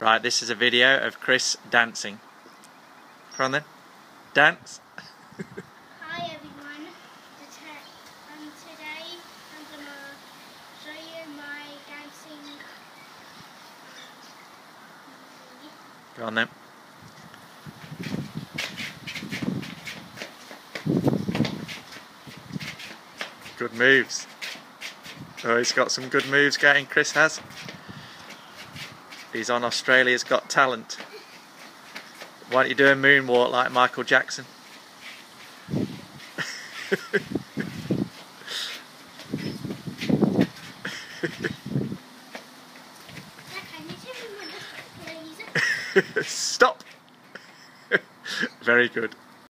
Right, this is a video of Chris dancing. Come on then. Dance. Hi everyone, um, today I'm gonna show you my dancing. Go on then. Good moves. Oh, he's got some good moves going, Chris has. He's on Australia's Got Talent. Why don't you do a moonwalk like Michael Jackson? Can you tell me when to stop, please? Stop! Very good.